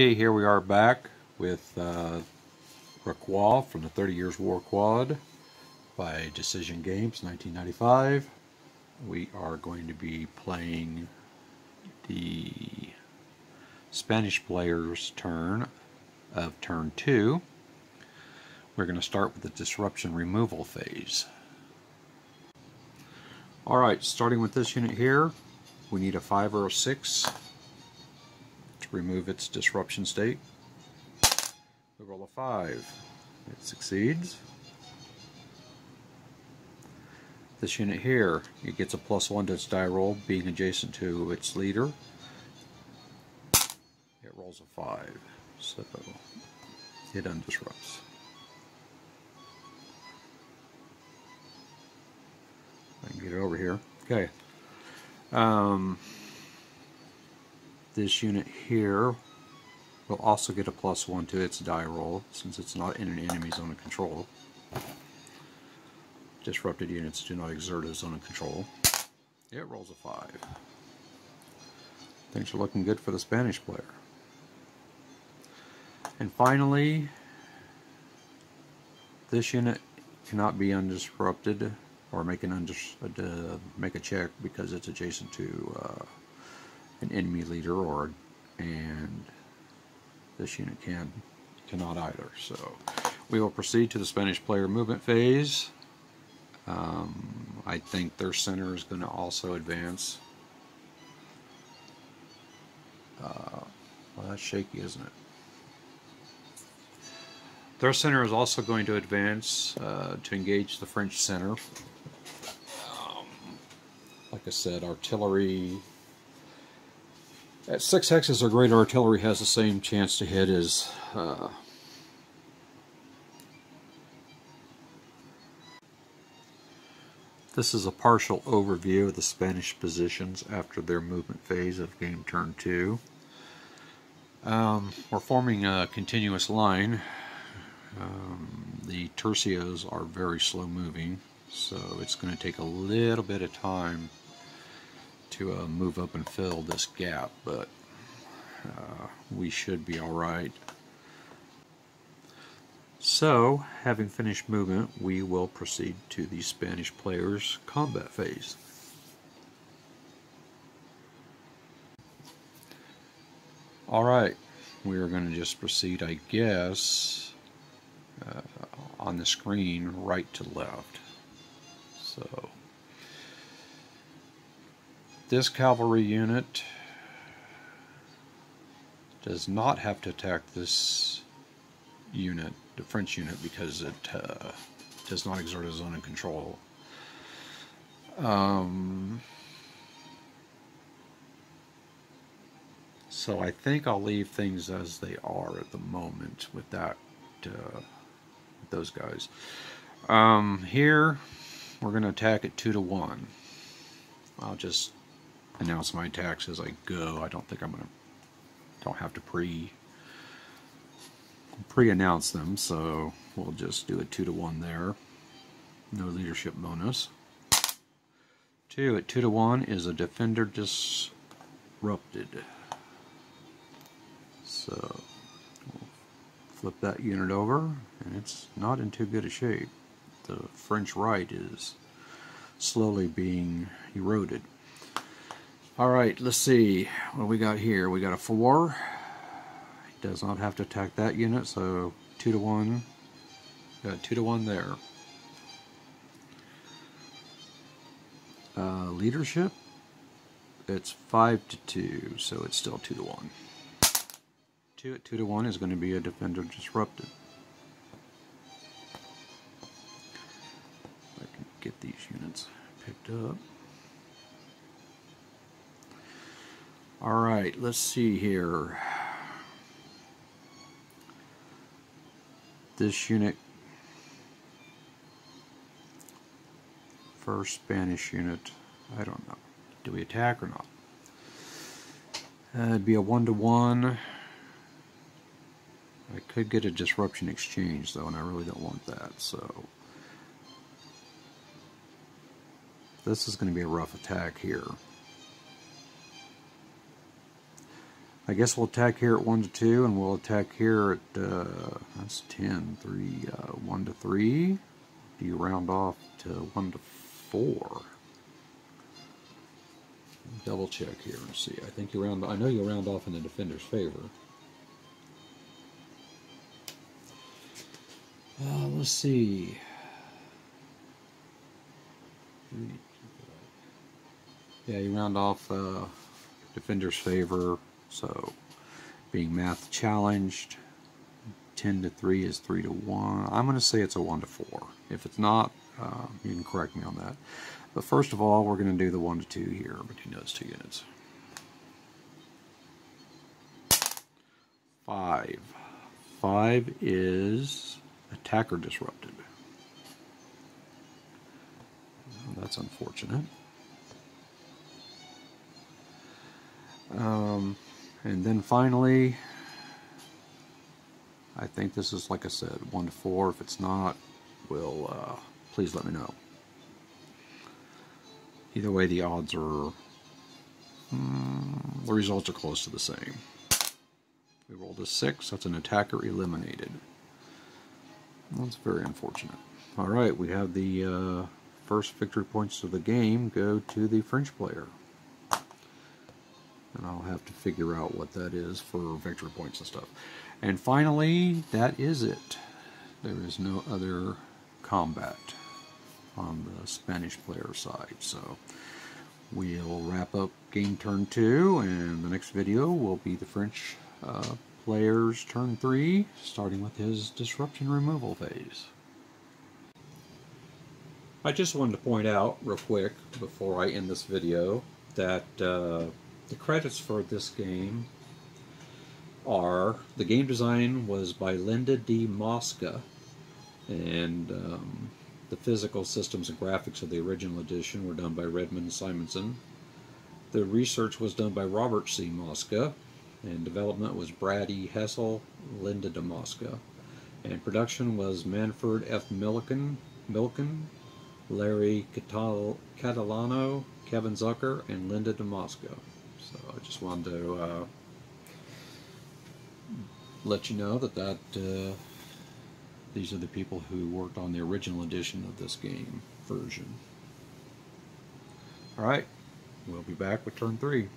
Okay, here we are back with uh, from the 30 Years War Quad by Decision Games 1995. We are going to be playing the Spanish player's turn of turn 2. We're going to start with the disruption removal phase. Alright, starting with this unit here, we need a 5 or a 6 remove its disruption state. We roll a 5. It succeeds. This unit here, it gets a plus 1 to its die roll, being adjacent to its leader. It rolls a 5, so it undisrupts. I can get it over here. Okay. Um, this unit here will also get a plus one to its die roll since it's not in an enemy zone of control. Disrupted units do not exert a zone of control. It rolls a 5. Things are looking good for the Spanish player. And finally, this unit cannot be undisrupted or make an undis uh, make a check because it's adjacent to uh, an enemy leader or and this unit can cannot either. So we will proceed to the Spanish player movement phase. Um, I think their center is going to also advance. Uh, well that's shaky isn't it? Their center is also going to advance uh, to engage the French center. Um, like I said artillery at six hexes or greater, artillery has the same chance to hit as uh, This is a partial overview of the Spanish positions after their movement phase of game turn 2. Um, we're forming a continuous line. Um, the tercios are very slow moving, so it's going to take a little bit of time to uh, move up and fill this gap, but uh, we should be all right. So, having finished movement, we will proceed to the Spanish player's combat phase. Alright, we are going to just proceed, I guess, uh, on the screen right to left. So, this cavalry unit does not have to attack this unit, the French unit, because it uh, does not exert a zone of control. Um, so I think I'll leave things as they are at the moment with that, uh, those guys. Um, here, we're going to attack at 2 to 1. I'll just announce my attacks as I go. I don't think I'm to, don't have to pre, pre-announce them, so we'll just do a 2 to 1 there. No leadership bonus. 2 at 2 to 1 is a defender disrupted. So, we'll flip that unit over, and it's not in too good a shape. The French right is slowly being eroded. Alright, let's see what we got here. We got a 4. It does not have to attack that unit, so 2 to 1. Got 2 to 1 there. Uh, leadership, it's 5 to 2, so it's still 2 to 1. 2 at 2 to 1 is going to be a defender disrupted. I can get these units picked up. Alright, let's see here. This unit, first Spanish unit, I don't know. Do we attack or not? Uh, it'd be a one-to-one. I could get a disruption exchange though, and I really don't want that, so... This is going to be a rough attack here. I guess we'll attack here at 1 to 2, and we'll attack here at, uh, that's 10, 3, uh, 1 to 3. Do you round off to 1 to 4? Double check here and see. I think you round, I know you round off in the defender's favor. Uh, let's see. Yeah, you round off uh, defender's favor. So, being math challenged, 10 to 3 is 3 to 1. I'm going to say it's a 1 to 4. If it's not, uh, you can correct me on that. But first of all, we're going to do the 1 to 2 here between those two units. 5. 5 is attacker disrupted. that's unfortunate. Um, and then finally, I think this is, like I said, 1 to 4. If it's not, will uh, please let me know. Either way, the odds are, mm, the results are close to the same. We rolled a 6, that's an attacker eliminated. That's very unfortunate. Alright, we have the uh, first victory points of the game go to the French player. And I'll have to figure out what that is for victory points and stuff. And finally, that is it. There is no other combat on the Spanish player side. So we'll wrap up game turn two, and the next video will be the French uh, player's turn three, starting with his disruption removal phase. I just wanted to point out real quick before I end this video that uh, the credits for this game are the game design was by Linda D. Mosca and um, the physical systems and graphics of the original edition were done by Redmond Simonsen. The research was done by Robert C. Mosca and development was Brad E. Hessel, Linda D. Mosca. And production was Manfred F. Milkuhn, Milkuhn Larry Catalano, Kevin Zucker, and Linda D. So I just wanted to uh, let you know that that uh, these are the people who worked on the original edition of this game version. All right, we'll be back with turn three.